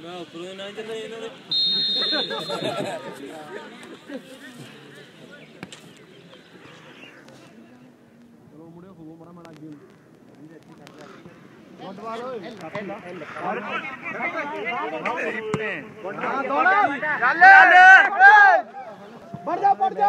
ਮੈਂ ਉੱਪਰੋਂ ਨਾ ਚੱਲੇ ਇਹਨਾਂ ਦੇ ਚਲੋ ਮੁੜਿਓ ਖੋਵੋ ਮੜਾ ਮੜਾ ਅੱਗੇ ਗੁੱਡਵਾਲ ਓਏ ਹਾਂ ਦੌੜਾ ਚੱਲ ਬੱੜ ਜਾ ਬੱੜ ਜਾ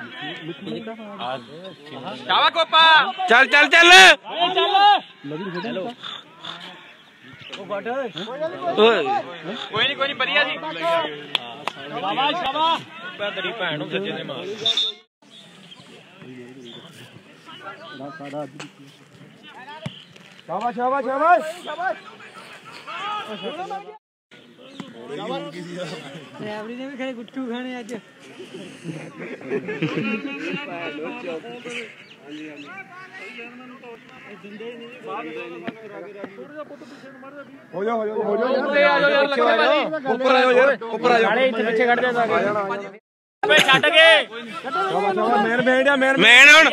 ਜੇ ਚੱਲ ਚੱਲ ਚੱਲ ਓਏ ਕੋਈ ਨਹੀਂ ਕੋਈ ਨਹੀਂ ਵਧੀਆ ਜੀ ਤੇਰੀ ਭੈਣ ਨੂੰ ਸੱਜੇ ਨੇ ਮਾਰ ਸ਼ਾਬਾਸ਼ ਸ਼ਾਬਾਸ਼ ਸ਼ਾਬਾਸ਼ ਡਰਾਈਵਰੀ ਨੇ ਵੀ ਖੜੇ ਗੁੱਟੂ ਖਾਣੇ ਅੱਜ। ਹੋ ਜਾ ਹੋ ਜਾ ਹੋ ਜਾ। ਉੱਤੇ ਆ ਜਾਓ ਯਾਰ ਲੱਗੇ ਭਾਜੀ ਉੱਪਰ ਆ ਜਾਓ ਯਾਰ ਉੱਪਰ ਆ ਜਾਓ। ਨਾਲੇ ਇੱਥੇ ਪਿੱਛੇ ਕੱਢ ਦੇ ਤਾਂ ਮੇਨ ਮੇਨ ਆ ਮੇਨ ਮੈਂ ਹੁਣ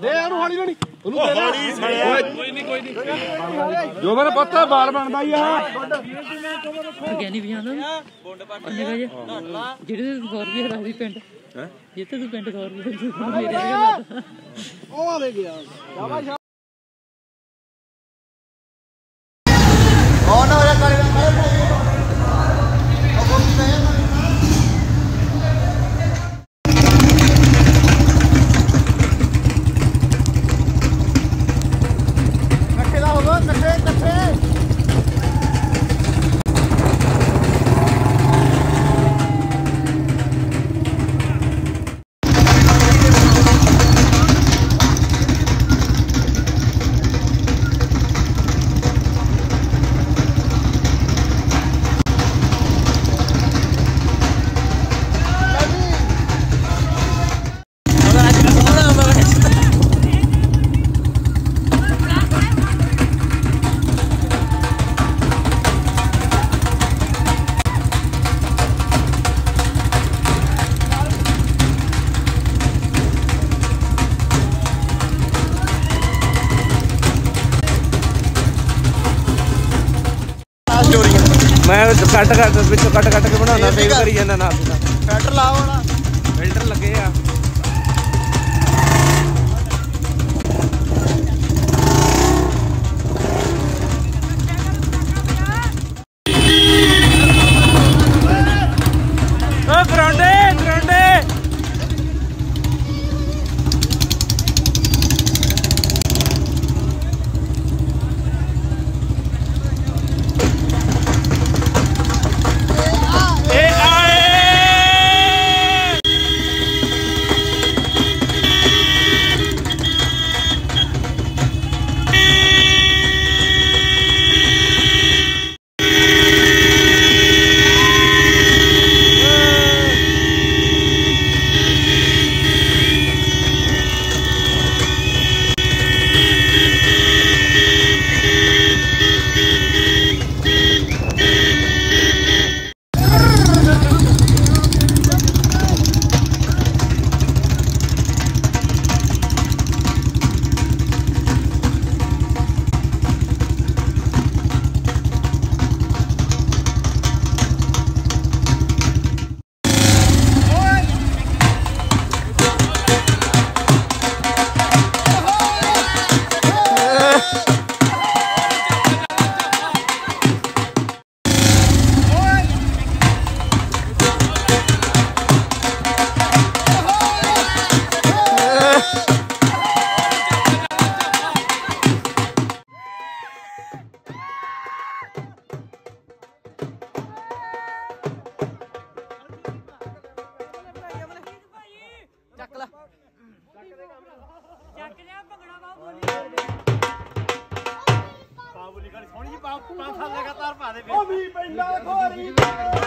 ਦੇ ਇਹਨੂੰ ਹਾਲੀ ਨਹੀਂ ਉਹਨੂੰ ਦੇ ਹਾਲੀ ਕੋਈ ਨਹੀਂ ਕੋਈ ਨਹੀਂ ਜੋ। ਮੇਰੇ ਪੁੱਤ ਬਾਲ ਬਣਦਾ ਹੀ ਆ। ਗਿਆਨੀ ਵੀ ਵਜੇ ਜਿਹੜੇ ਤੂੰ 100 ਰੁਪਏ ਰਾਵੀ ਪਿੰਡ। ਜਿੱਥੇ ਤੂੰ ਪਿੰਡ 100 ਰੁਪਏ ਮੇਰੇ ਵਰਗਾ ਉਹ ਆਵੇ ਗਿਆ। ਕੱਟ ਕੱਟ ਵਿੱਚੋਂ ਕੱਟ ਕੱਟ ਕੇ ਬਣਾਉਣਾ ਸੇਵ ਕਰੀ ਜਾਂਦਾ ਨਾਲ ਦੀ ਨਾਲ। ਫੈਟਰ ਲਾ ਹੁਣ। ਉਹ ਵੀ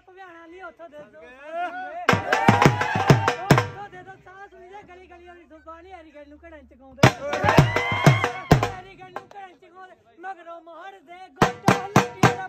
ਭਵਿਆਣਾ ਨਹੀਂ ਉੱਥੋਂ ਦੇ ਦੋ ਉੱਥੋਂ ਦੇ ਦੋ ਸਾਹ ਸੁਣੀਦਾ ਗਲੀ ਗਲੀ ਵਾਲੀ ਸੁਬਾਨੀ ਹਰੀ ਗੱਲ ਨੂੰ ਘੜਨ ਚ ਗਾਉਂਦੇ। ਹਰੀ ਗੱਲ ਨੂੰ ਘੜਨ ਚ ਗਾਉਂਦੇ ਮਗਰੋਂ ਮਹਰ ਦੇ ਗੋਟਾ ਲੱਗੀ ਦਾ